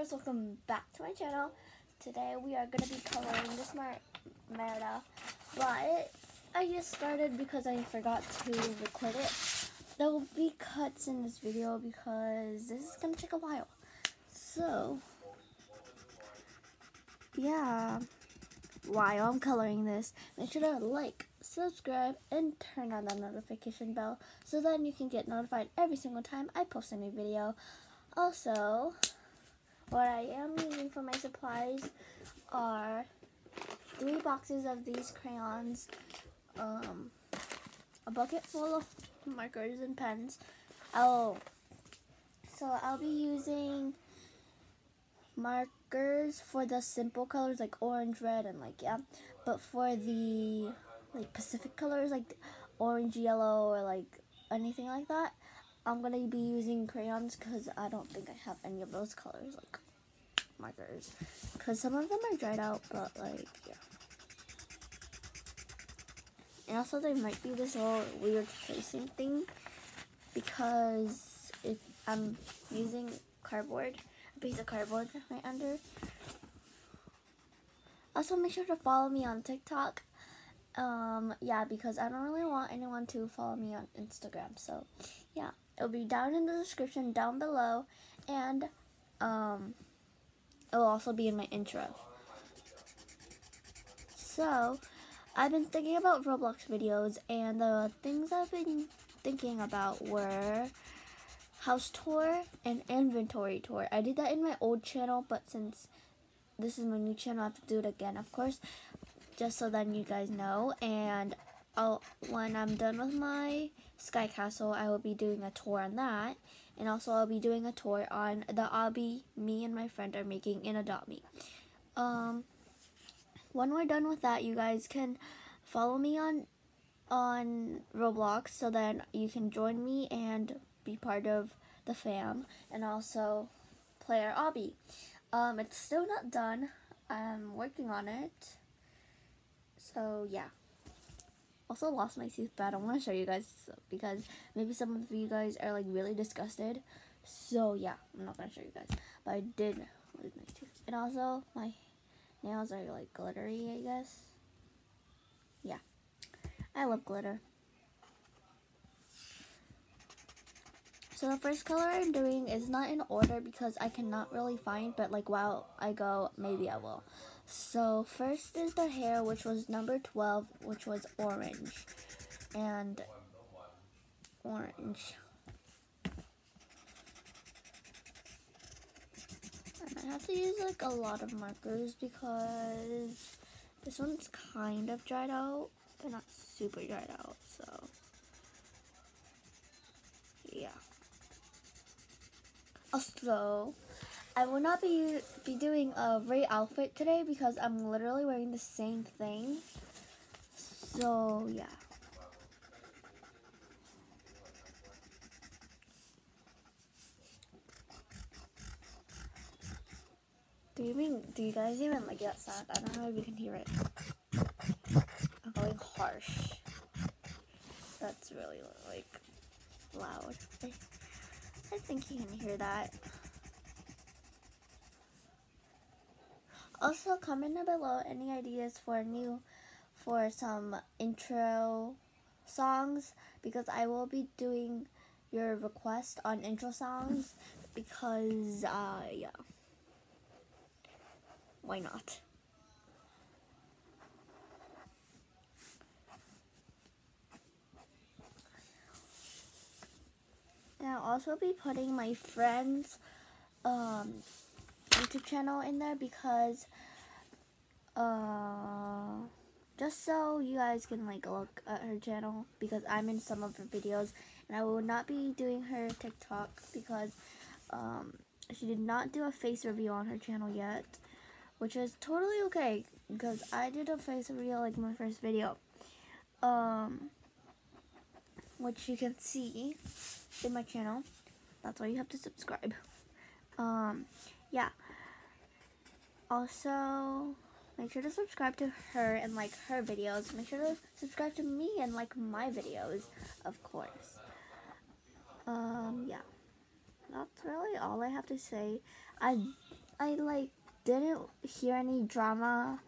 viewers, welcome back to my channel. Today we are going to be coloring this Mer Merida, but I just started because I forgot to record it. There will be cuts in this video because this is going to take a while. So, yeah, while I'm coloring this, make sure to like, subscribe, and turn on the notification bell so then you can get notified every single time I post a new video. Also, what I am using for my supplies are three boxes of these crayons, um, a bucket full of markers and pens. I'll, so I'll be using markers for the simple colors like orange, red, and like, yeah. But for the like Pacific colors like orange, yellow, or like anything like that, I'm going to be using crayons because I don't think I have any of those colors, like markers. Because some of them are dried out, but like, yeah. And also there might be this little weird tracing thing because it, I'm using cardboard, a piece of cardboard right under. Also make sure to follow me on TikTok. Um, yeah, because I don't really want anyone to follow me on Instagram. So, yeah. It'll be down in the description down below, and um, it'll also be in my intro. So, I've been thinking about Roblox videos, and the things I've been thinking about were house tour and inventory tour. I did that in my old channel, but since this is my new channel, I have to do it again, of course, just so then you guys know. And I'll, when I'm done with my Sky Castle, I will be doing a tour on that. And also I'll be doing a tour on the obby me and my friend are making in Adopt Me. Um, when we're done with that, you guys can follow me on on Roblox so then you can join me and be part of the fam and also play our obby. Um, it's still not done. I'm working on it. So yeah also lost my tooth but I want to show you guys because maybe some of you guys are like really disgusted. So yeah I'm not gonna show you guys. But I did lose my tooth. And also my nails are like glittery I guess. Yeah. I love glitter. So the first color I'm doing is not in order because I cannot really find, but like while I go, maybe I will. So first is the hair, which was number 12, which was orange. And orange. And I have to use like a lot of markers because this one's kind of dried out, but not super dried out, so yeah. Also, I will not be be doing a Ray outfit today because I'm literally wearing the same thing. So, yeah. Do you mean, do you guys even like that sound? I don't know if you can hear it. I'm going harsh. That's really like loud. I think you can hear that. Also, comment down below any ideas for new, for some intro songs because I will be doing your request on intro songs because, uh, yeah. Why not? And I'll also be putting my friend's um, YouTube channel in there because uh, just so you guys can like look at her channel because I'm in some of her videos and I will not be doing her TikTok because um, she did not do a face reveal on her channel yet which is totally okay because I did a face reveal like my first video um, which you can see in my channel. That's why you have to subscribe. Um, yeah. Also, make sure to subscribe to her and like her videos. Make sure to subscribe to me and like my videos, of course. Um, yeah. That's really all I have to say. I I like didn't hear any drama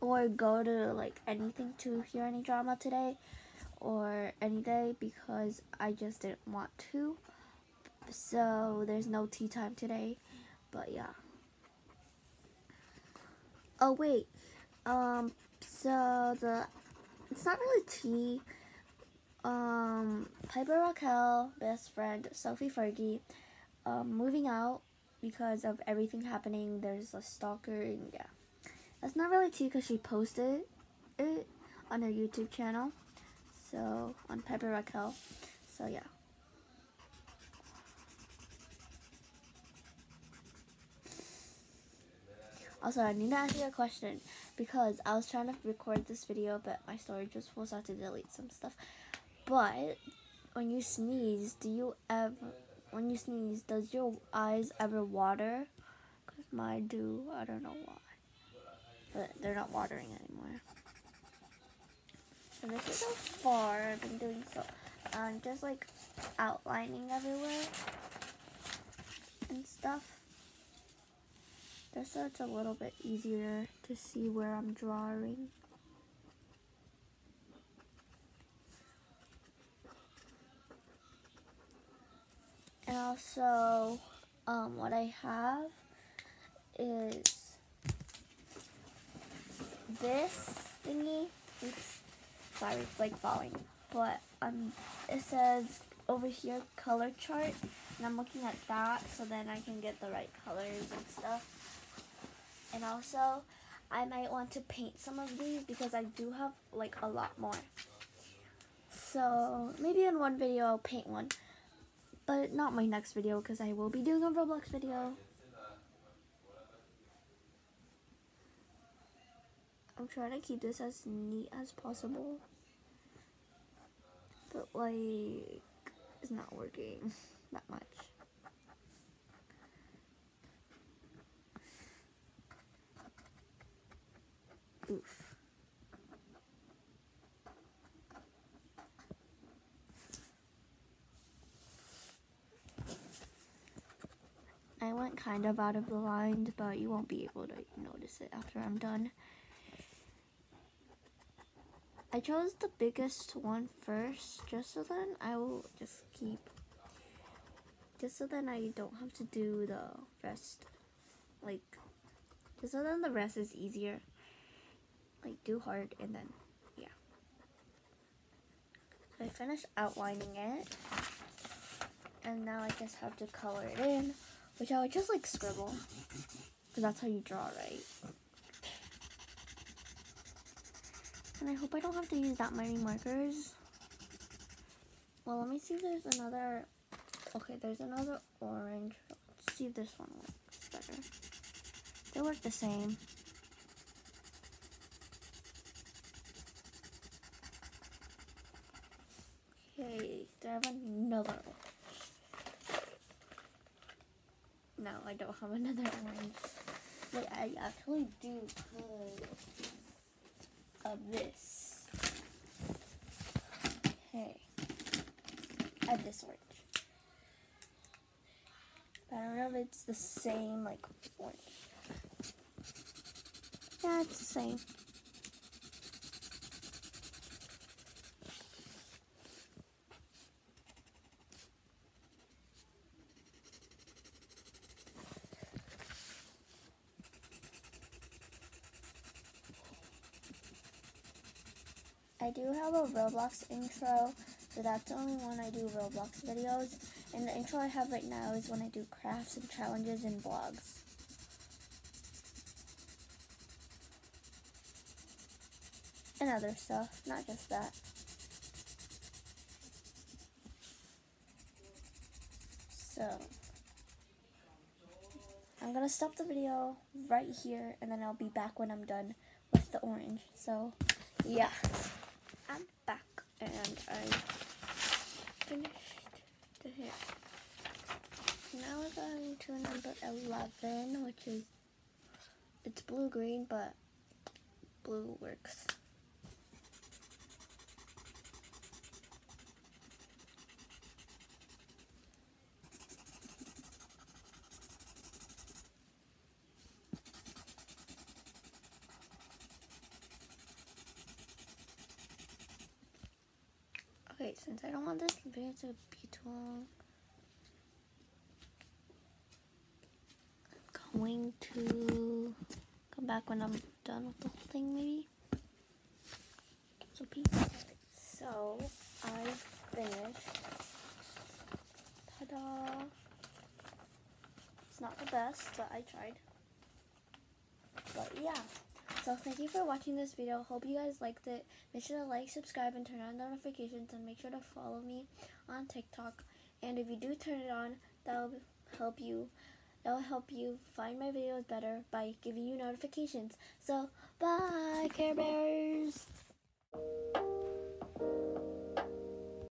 or go to like anything to hear any drama today or any day because I just didn't want to. So there's no tea time today. But yeah. Oh wait. Um so the it's not really tea. Um Piper Rockelle, best friend, Sophie Fergi, um, moving out because of everything happening. There's a stalker and yeah. That's not really tea because she posted it on her YouTube channel. So, on Piper Rockelle. So, yeah. Also, I need to ask you a question because I was trying to record this video, but my storage was full, so I had to delete some stuff. But when you sneeze, do you ever, when you sneeze, does your eyes ever water? Because mine do. I don't know why but they're not watering anymore. So this is how far I've been doing so. Um, just like outlining everywhere and stuff. Just so it's a little bit easier to see where I'm drawing. And also, um, what I have is this thingy, oops, sorry, it's like falling, but um, it says over here color chart, and I'm looking at that so then I can get the right colors and stuff. And also, I might want to paint some of these because I do have like a lot more. So maybe in one video I'll paint one, but not my next video because I will be doing a Roblox video. I'm trying to keep this as neat as possible. But like, it's not working that much. Oof. I went kind of out of the lines, but you won't be able to notice it after I'm done. I chose the biggest one first, just so then I will just keep, just so then I don't have to do the rest, like, just so then the rest is easier, like, do hard, and then, yeah. So I finished outlining it, and now I just have to color it in, which I would just, like, scribble, because that's how you draw, right? And I hope I don't have to use that many markers. Well, let me see if there's another... Okay, there's another orange. Let's see if this one works better. They work the same. Okay, do I another No, I don't have another orange. Wait, I actually do of this. Okay. Add this orange. But I don't know if it's the same, like, orange. Yeah, it's the same. I do have a Roblox intro, so that's the only one I do Roblox videos. And the intro I have right now is when I do crafts and challenges and vlogs. And other stuff, not just that. So, I'm to stop the video right here, and then I'll be back when I'm done with the orange. So, yeah. And I finished the hair. Now we're going to number 11, which is, it's blue-green, but blue works. Okay, since I don't want this video to be too long, I'm going to come back when I'm done with the whole thing, maybe. So peace. So I finished. Ta-da! It's not the best, but I tried. But yeah. So thank you for watching this video. Hope you guys liked it. Make sure to like, subscribe, and turn on notifications. And make sure to follow me on TikTok. And if you do turn it on, that'll help you. That'll help you find my videos better by giving you notifications. So bye, Kare Bears.